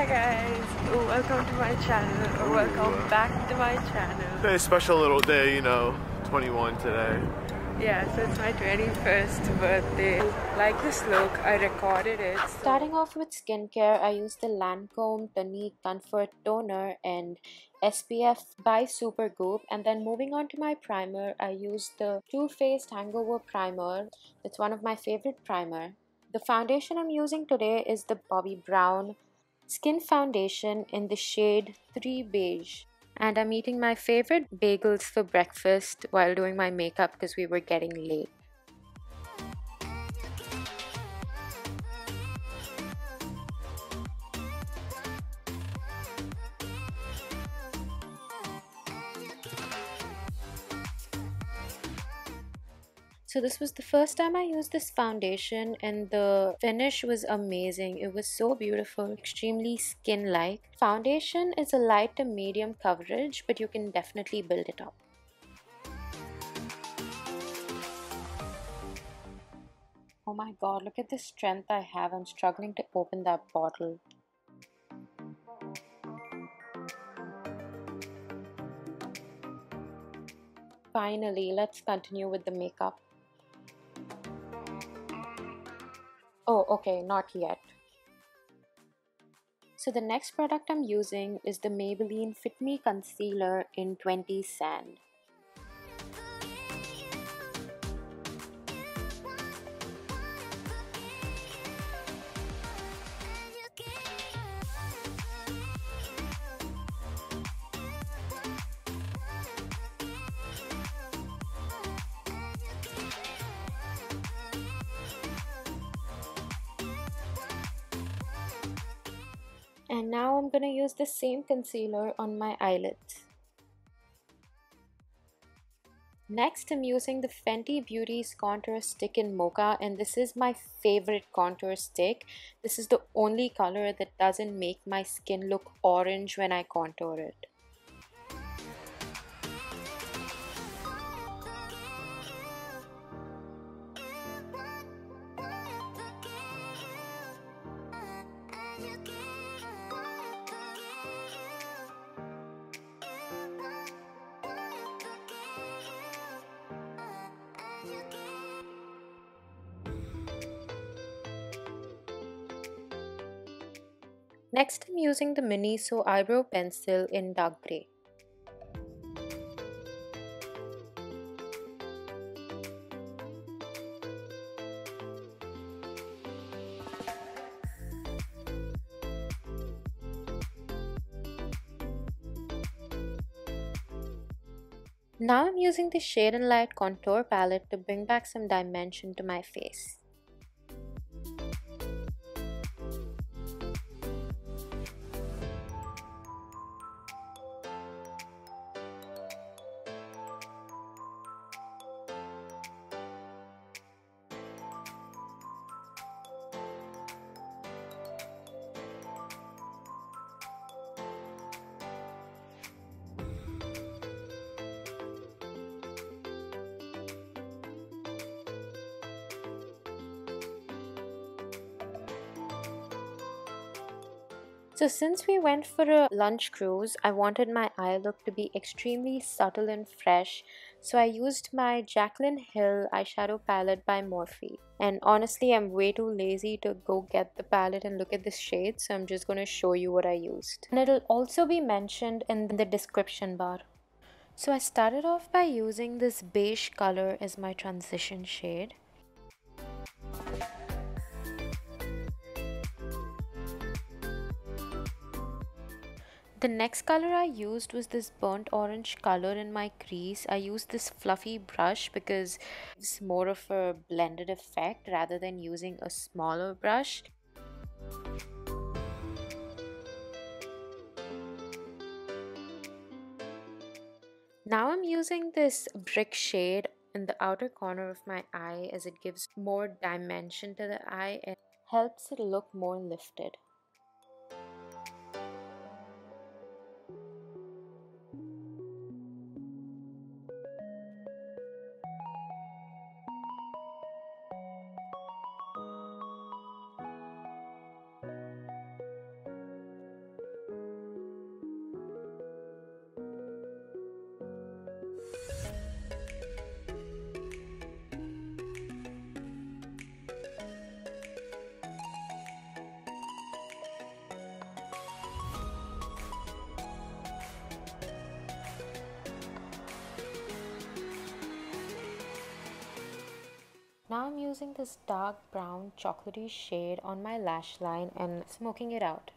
Hi guys, welcome to my channel or welcome back to my channel. Very special little day, you know, 21 today. Yeah, so it's my 21st birthday. Like this look, I recorded it. Starting off with skincare, I used the Lancome Tonique Confort Toner and SPF by Supergoop. And then moving on to my primer, I used the Too Faced Hangover Primer. It's one of my favorite primer. The foundation I'm using today is the Bobbi Brown Skin Foundation in the shade 3 Beige and I'm eating my favorite bagels for breakfast while doing my makeup because we were getting late. So this was the first time I used this foundation and the finish was amazing. It was so beautiful, extremely skin-like. Foundation is a light to medium coverage but you can definitely build it up. Oh my god, look at the strength I have. I'm struggling to open that bottle. Finally, let's continue with the makeup. Oh, okay, not yet. So the next product I'm using is the Maybelline Fit Me Concealer in 20 Sand. And now I'm gonna use the same concealer on my eyelids. Next I'm using the Fenty Beauty's contour stick in Mocha and this is my favorite contour stick. This is the only color that doesn't make my skin look orange when I contour it. Next I'm using the Miniso eyebrow pencil in dark grey. Now I'm using the Shade and Light contour palette to bring back some dimension to my face. So since we went for a lunch cruise, I wanted my eye look to be extremely subtle and fresh. So I used my Jaclyn Hill eyeshadow palette by Morphe. And honestly, I'm way too lazy to go get the palette and look at the shades. So I'm just going to show you what I used. And it'll also be mentioned in the description bar. So I started off by using this beige color as my transition shade. The next color I used was this burnt orange color in my crease. I used this fluffy brush because it's more of a blended effect rather than using a smaller brush. Now I'm using this brick shade in the outer corner of my eye as it gives more dimension to the eye and helps it look more lifted. Using this dark brown chocolatey shade on my lash line and smoking it out.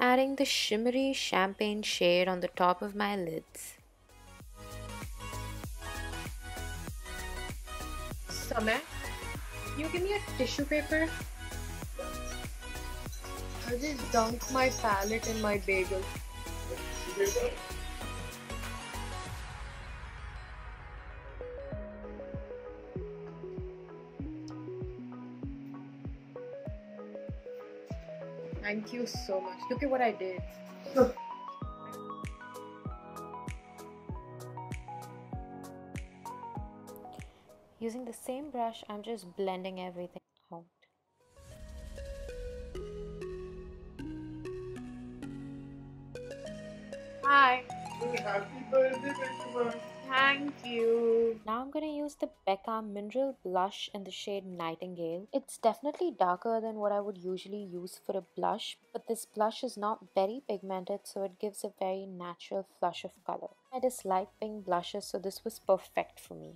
Adding the shimmery champagne shade on the top of my lids. Samay, you give me a tissue paper? I just dunked my palette in my bagel. Thank you so much. Look at what I did. Using the same brush, I'm just blending everything out. Hi. Happy birthday, Benjamin. Thank you. Now I'm gonna use the Becca Mineral Blush in the shade Nightingale. It's definitely darker than what I would usually use for a blush, but this blush is not very pigmented so it gives a very natural flush of color. I dislike pink blushes so this was perfect for me.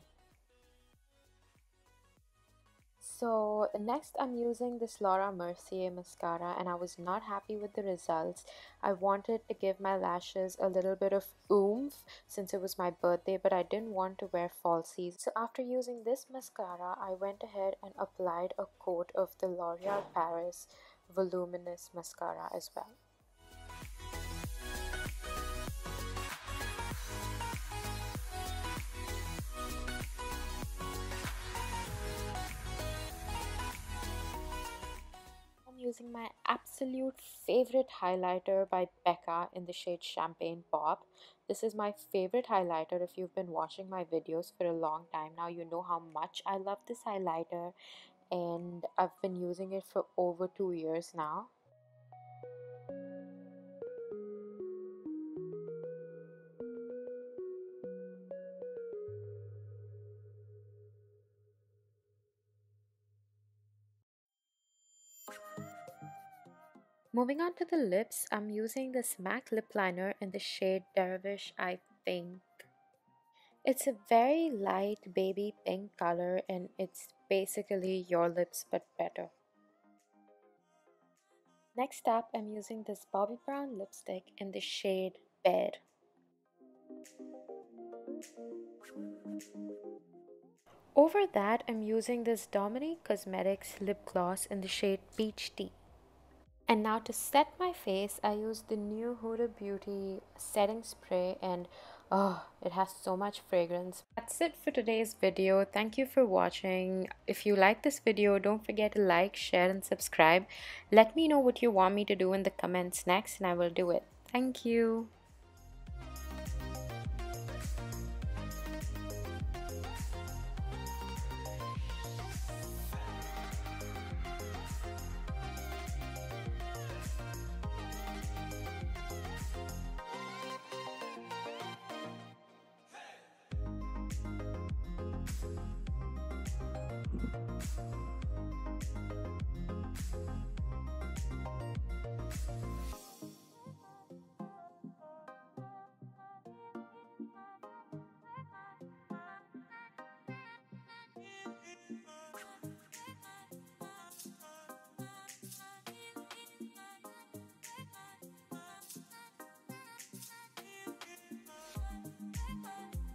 So next I'm using this Laura Mercier mascara and I was not happy with the results. I wanted to give my lashes a little bit of oomph since it was my birthday but I didn't want to wear falsies. So after using this mascara I went ahead and applied a coat of the L'Oreal Paris Voluminous Mascara as well. Using my absolute favorite highlighter by Becca in the shade Champagne Pop. This is my favorite highlighter. If you've been watching my videos for a long time now, you know how much I love this highlighter and I've been using it for over two years now. Moving on to the lips, I'm using this MAC lip liner in the shade Dervish I Think. It's a very light baby pink color and it's basically your lips but better. Next up, I'm using this Bobbi Brown lipstick in the shade Bed. Over that, I'm using this Dominique Cosmetics lip gloss in the shade Peach Tea. And now to set my face, I use the new Huda Beauty setting spray and oh, it has so much fragrance. That's it for today's video. Thank you for watching. If you like this video, don't forget to like, share and subscribe. Let me know what you want me to do in the comments next and I will do it. Thank you.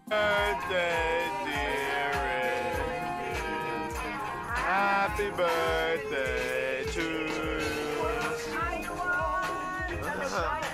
Birthday, birthday to you.